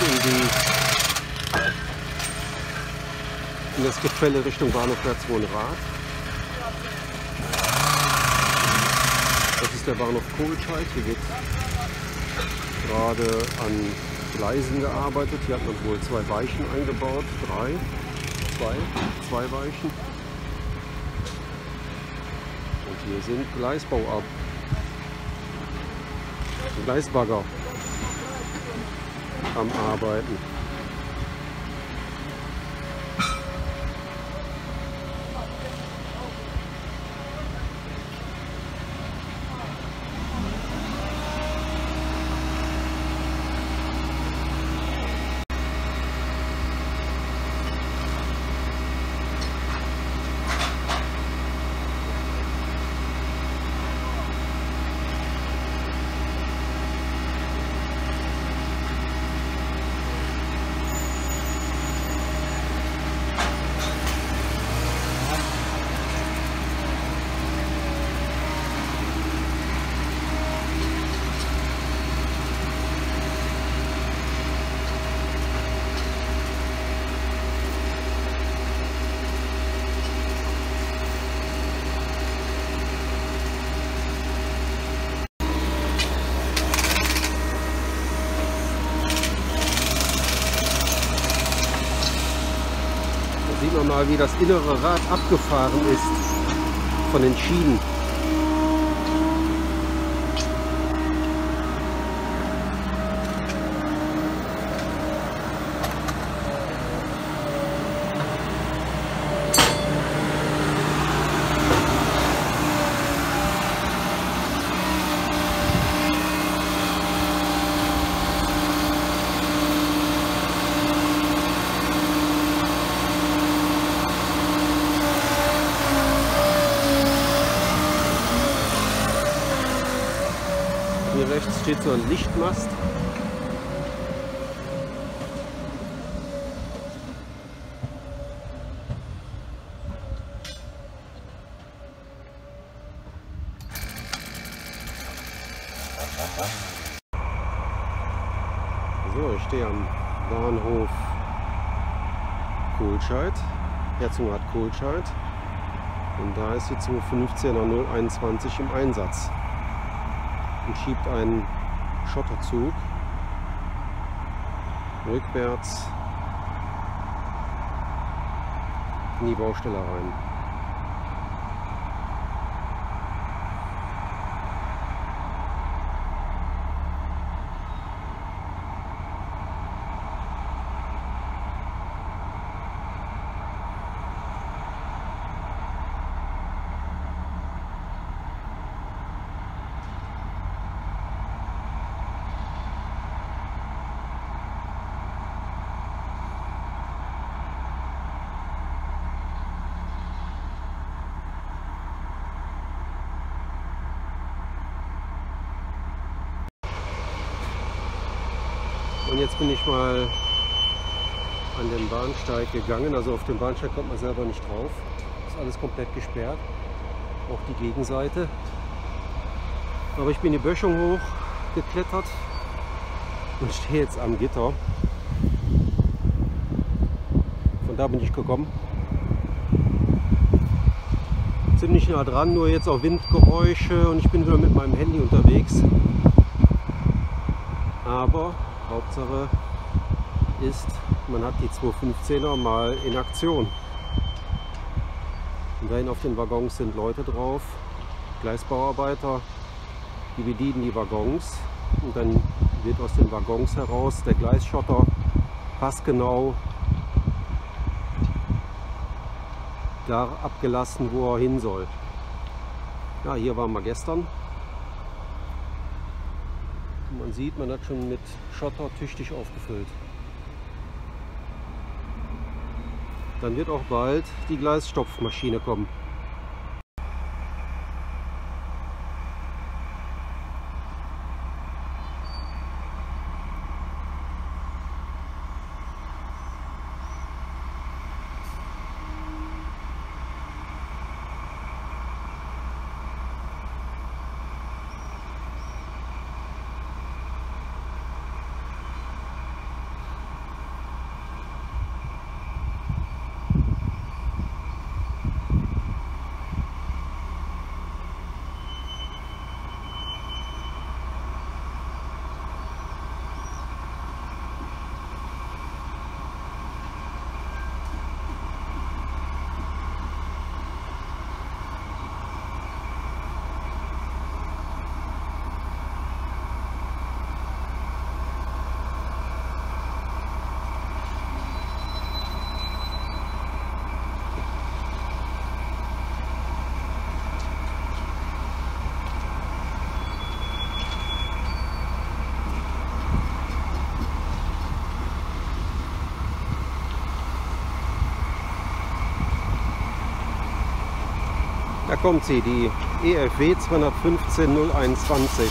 in die in das Gefälle Richtung Bahnhof Herzwohnrad. Das ist der Bahnhof Kohlscheid. Hier wird gerade an Gleisen gearbeitet. Hier hat man wohl zwei Weichen eingebaut. Drei, zwei, zwei Weichen. Und hier sind Gleisbau ab. Gleisbagger am Arbeiten. sieht man mal, wie das innere Rad abgefahren ist von den Schienen. Hier rechts steht so ein Lichtmast. So, ich stehe am Bahnhof Kohlscheid, Herzogenrath Kohlscheid. Und da ist die 215er 021 im Einsatz und schiebt einen Schotterzug rückwärts in die Baustelle rein. Und jetzt bin ich mal an den Bahnsteig gegangen. Also auf dem Bahnsteig kommt man selber nicht drauf. Ist alles komplett gesperrt. Auch die Gegenseite. Aber ich bin die Böschung hoch geklettert und stehe jetzt am Gitter. Von da bin ich gekommen. Ziemlich nah dran, nur jetzt auch Windgeräusche und ich bin wieder mit meinem Handy unterwegs. Aber Hauptsache ist, man hat die 215er mal in Aktion. Und dahin auf den Waggons sind Leute drauf, Gleisbauarbeiter, die bedienen die Waggons und dann wird aus den Waggons heraus der Gleisschotter passgenau da abgelassen, wo er hin soll. Ja, hier waren wir gestern. Man sieht, man hat schon mit Schotter tüchtig aufgefüllt. Dann wird auch bald die Gleisstopfmaschine kommen. Kommt sie, die EFW 215 021.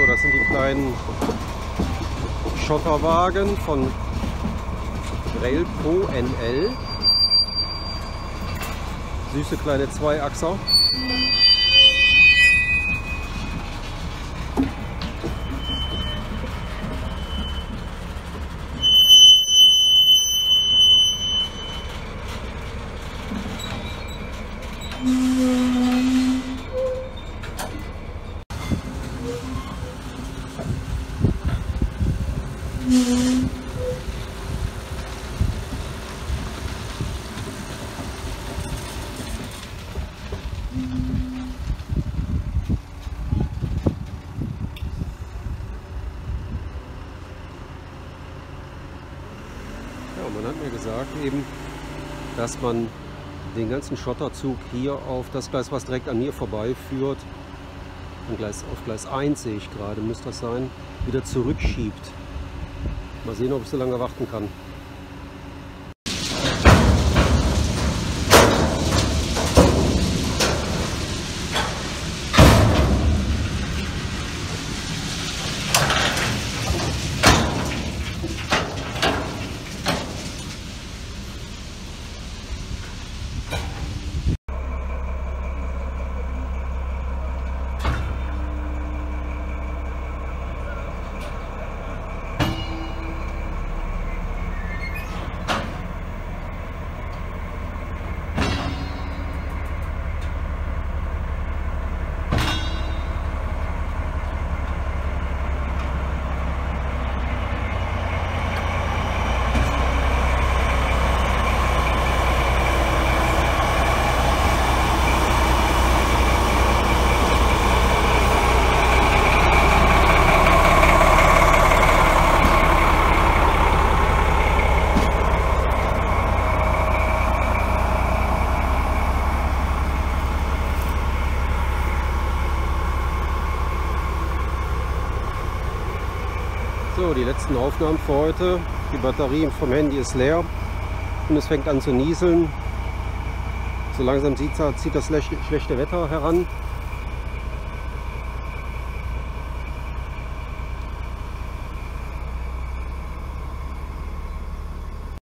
So, das sind die kleinen Schotterwagen von Railpro NL. Süße kleine Zweiachser. Ja, man hat mir gesagt eben, dass man den ganzen Schotterzug hier auf das Gleis, was direkt an mir vorbeiführt, Gleis, auf Gleis 1 sehe ich gerade, müsste das sein, wieder zurückschiebt. Mal sehen, ob ich so lange warten kann. So, die letzten Aufnahmen für heute. Die Batterie vom Handy ist leer und es fängt an zu nieseln. So langsam zieht, zieht das schlechte Wetter heran.